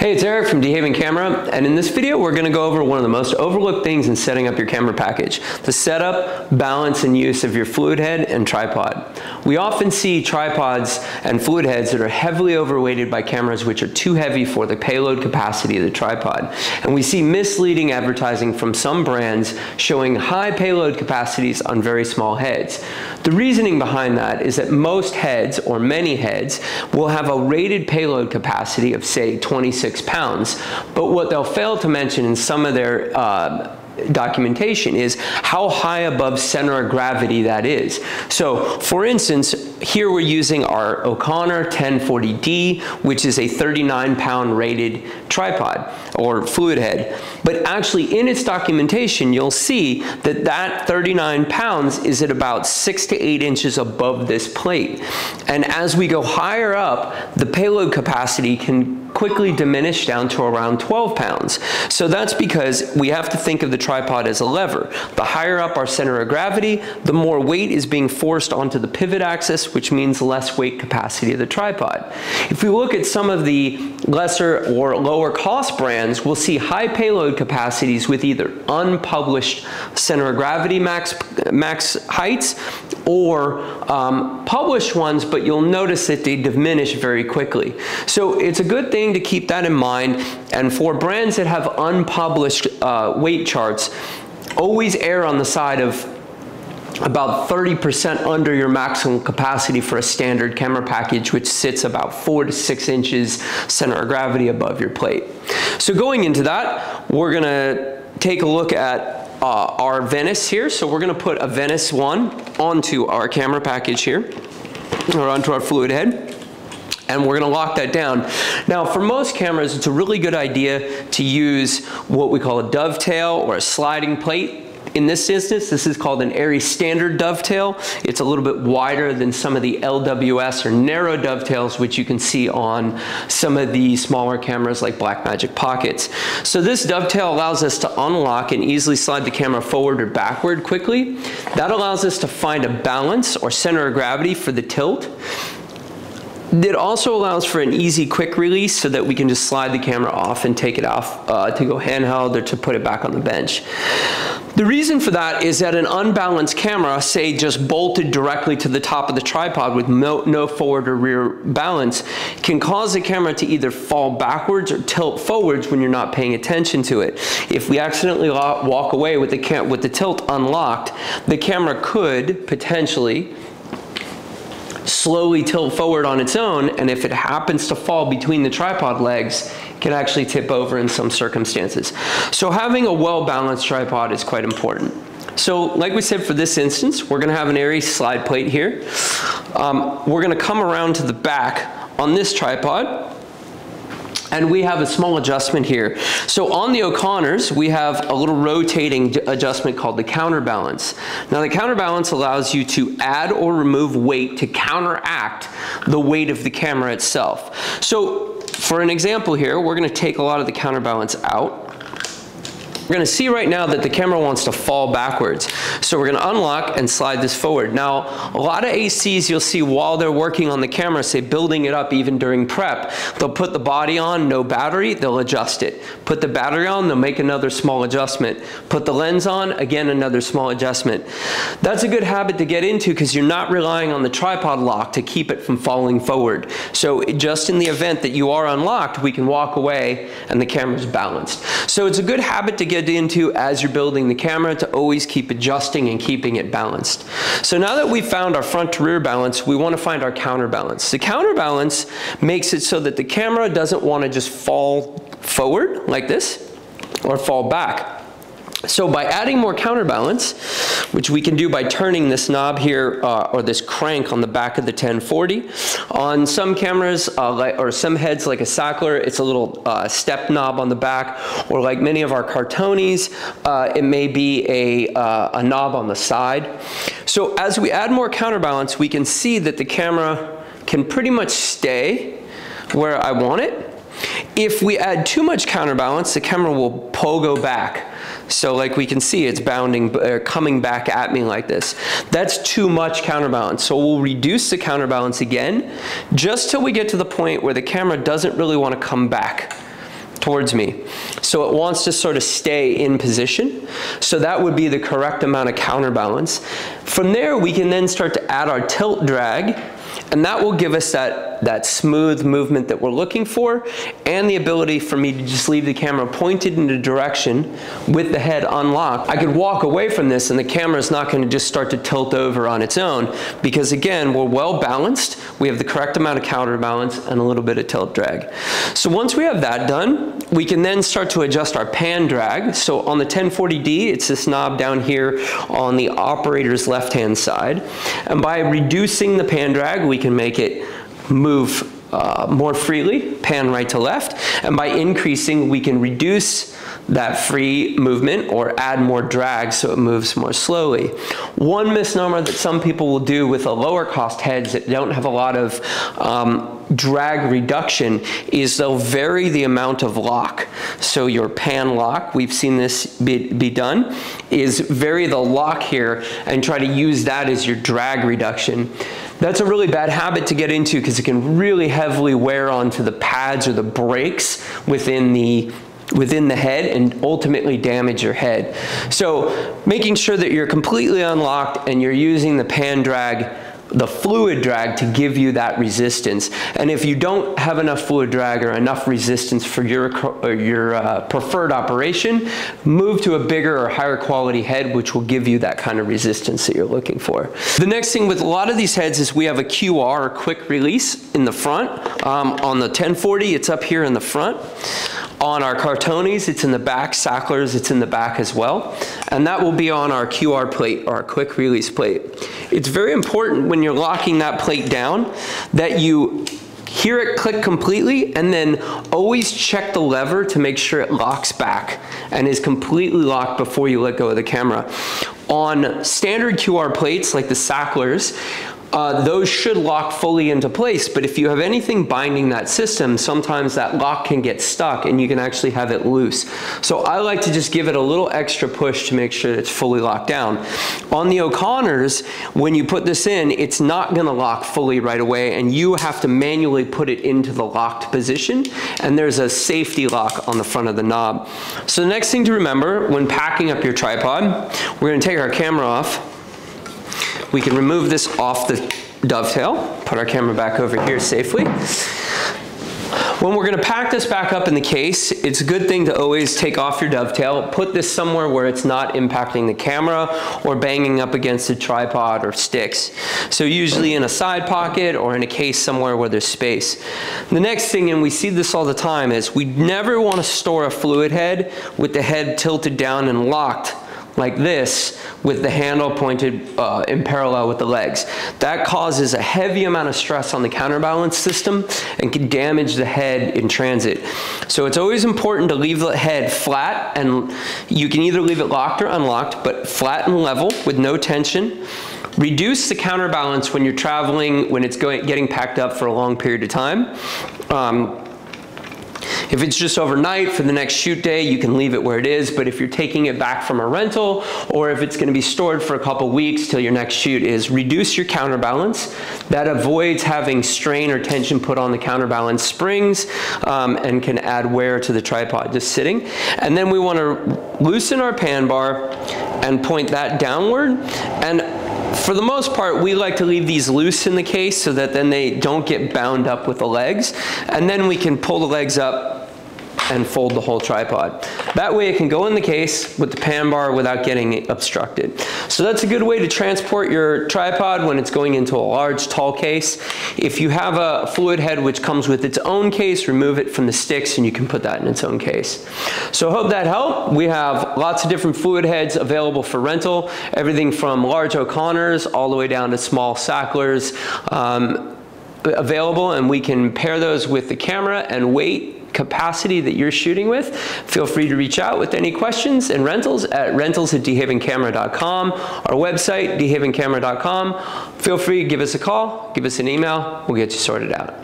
Hey, it's Eric from DeHaven Camera, and in this video we're going to go over one of the most overlooked things in setting up your camera package, the setup, balance, and use of your fluid head and tripod. We often see tripods and fluid heads that are heavily overweighted by cameras which are too heavy for the payload capacity of the tripod, and we see misleading advertising from some brands showing high payload capacities on very small heads. The reasoning behind that is that most heads, or many heads, will have a rated payload capacity of say 26 six pounds. But what they'll fail to mention in some of their uh, documentation is how high above center of gravity that is. So for instance, here we're using our O'Connor 1040D, which is a 39 pound rated tripod or fluid head. But actually in its documentation, you'll see that that 39 pounds is at about six to eight inches above this plate. And as we go higher up, the payload capacity can quickly diminish down to around 12 pounds. So that's because we have to think of the tripod as a lever. The higher up our center of gravity, the more weight is being forced onto the pivot axis, which means less weight capacity of the tripod. If we look at some of the lesser or lower cost brands, we'll see high payload capacities with either unpublished center of gravity max, max heights or um, published ones, but you'll notice that they diminish very quickly. So it's a good thing to keep that in mind. And for brands that have unpublished uh, weight charts, always err on the side of about 30% under your maximum capacity for a standard camera package, which sits about four to six inches center of gravity above your plate. So going into that, we're gonna take a look at uh, our Venice here. So we're gonna put a Venice 1 onto our camera package here, or onto our fluid head and we're going to lock that down. Now for most cameras it's a really good idea to use what we call a dovetail or a sliding plate in this instance, this is called an ARRI standard dovetail. It's a little bit wider than some of the LWS or narrow dovetails, which you can see on some of the smaller cameras like Blackmagic Pockets. So this dovetail allows us to unlock and easily slide the camera forward or backward quickly. That allows us to find a balance or center of gravity for the tilt. It also allows for an easy quick release so that we can just slide the camera off and take it off uh, to go handheld or to put it back on the bench. The reason for that is that an unbalanced camera, say just bolted directly to the top of the tripod with no, no forward or rear balance, can cause the camera to either fall backwards or tilt forwards when you're not paying attention to it. If we accidentally walk away with the, with the tilt unlocked, the camera could potentially slowly tilt forward on its own, and if it happens to fall between the tripod legs, can actually tip over in some circumstances. So having a well-balanced tripod is quite important. So like we said for this instance, we're gonna have an ARRI slide plate here. Um, we're gonna come around to the back on this tripod and we have a small adjustment here. So on the O'Connors, we have a little rotating adjustment called the counterbalance. Now the counterbalance allows you to add or remove weight to counteract the weight of the camera itself. So for an example here, we're gonna take a lot of the counterbalance out. We're gonna see right now that the camera wants to fall backwards. So we're gonna unlock and slide this forward. Now, a lot of ACs you'll see while they're working on the camera, say building it up even during prep, they'll put the body on, no battery, they'll adjust it. Put the battery on, they'll make another small adjustment. Put the lens on, again, another small adjustment. That's a good habit to get into because you're not relying on the tripod lock to keep it from falling forward. So just in the event that you are unlocked, we can walk away and the camera's balanced. So it's a good habit to get into as you're building the camera to always keep adjusting and keeping it balanced. So now that we've found our front to rear balance, we want to find our counterbalance. The counterbalance makes it so that the camera doesn't want to just fall forward like this or fall back. So by adding more counterbalance, which we can do by turning this knob here uh, or this crank on the back of the 1040, on some cameras uh, or some heads like a Sachtler, it's a little uh, step knob on the back, or like many of our Cartonis, uh, it may be a, uh, a knob on the side. So as we add more counterbalance, we can see that the camera can pretty much stay where I want it. If we add too much counterbalance, the camera will pogo back. So like we can see, it's bounding, uh, coming back at me like this. That's too much counterbalance. So we'll reduce the counterbalance again, just till we get to the point where the camera doesn't really want to come back. towards me. So it wants to sort of stay in position. So that would be the correct amount of counterbalance. From there, we can then start to add our tilt drag and that will give us that, that smooth movement that we're looking for and the ability for me to just leave the camera pointed in a direction with the head unlocked. I could walk away from this and the camera is not going to just start to tilt over on its own because again, we're well balanced. We have the correct amount of counterbalance and a little bit of tilt drag. So once we have that done, we can then start to adjust our pan drag. So on the 1040D, it's this knob down here on the operator's left-hand side. And by reducing the pan drag, we can make it move uh, more freely, pan right to left, and by increasing, we can reduce that free movement or add more drag so it moves more slowly. One misnomer that some people will do with a lower cost heads that don't have a lot of um, drag reduction is they'll vary the amount of lock. So your pan lock, we've seen this be, be done, is vary the lock here and try to use that as your drag reduction. That's a really bad habit to get into because it can really heavily wear onto the pads or the brakes within the within the head and ultimately damage your head. So making sure that you're completely unlocked and you're using the pan drag the fluid drag to give you that resistance. And if you don't have enough fluid drag or enough resistance for your, your uh, preferred operation, move to a bigger or higher quality head, which will give you that kind of resistance that you're looking for. The next thing with a lot of these heads is we have a QR or quick release in the front. Um, on the 1040, it's up here in the front. On our Cartonis, it's in the back. Sachtlers, it's in the back as well. And that will be on our QR plate, or our quick release plate. It's very important when you're locking that plate down that you hear it click completely and then always check the lever to make sure it locks back and is completely locked before you let go of the camera. On standard QR plates like the Sachtlers, uh, those should lock fully into place. But if you have anything binding that system, sometimes that lock can get stuck and you can actually have it loose. So I like to just give it a little extra push to make sure it's fully locked down. On the O'Connors, when you put this in, it's not gonna lock fully right away and you have to manually put it into the locked position and there's a safety lock on the front of the knob. So the next thing to remember when packing up your tripod, we're gonna take our camera off we can remove this off the dovetail, put our camera back over here safely. When we're gonna pack this back up in the case, it's a good thing to always take off your dovetail, put this somewhere where it's not impacting the camera or banging up against a tripod or sticks. So usually in a side pocket or in a case somewhere where there's space. The next thing, and we see this all the time, is we never wanna store a fluid head with the head tilted down and locked like this with the handle pointed uh, in parallel with the legs. That causes a heavy amount of stress on the counterbalance system and can damage the head in transit. So it's always important to leave the head flat and you can either leave it locked or unlocked, but flat and level with no tension. Reduce the counterbalance when you're traveling, when it's going, getting packed up for a long period of time. Um, if it's just overnight for the next shoot day, you can leave it where it is, but if you're taking it back from a rental or if it's gonna be stored for a couple weeks till your next shoot is reduce your counterbalance. That avoids having strain or tension put on the counterbalance springs um, and can add wear to the tripod just sitting. And then we wanna loosen our pan bar and point that downward and for the most part, we like to leave these loose in the case so that then they don't get bound up with the legs. And then we can pull the legs up and fold the whole tripod. That way it can go in the case with the pan bar without getting obstructed. So that's a good way to transport your tripod when it's going into a large, tall case. If you have a fluid head which comes with its own case, remove it from the sticks and you can put that in its own case. So I hope that helped. We have lots of different fluid heads available for rental, everything from large O'Connors all the way down to small Sachtlers. Um, available and we can pair those with the camera and weight capacity that you're shooting with, feel free to reach out with any questions and rentals at rentals at dehavencamera.com, our website, dehavencamera.com. Feel free to give us a call, give us an email, we'll get you sorted out.